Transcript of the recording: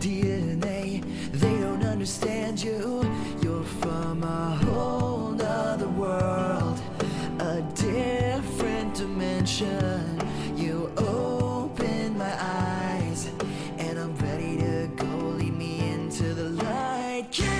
DNA. They don't understand you. You're from a whole nother world, a different dimension. You open my eyes, and I'm ready to go. Lead me into the light.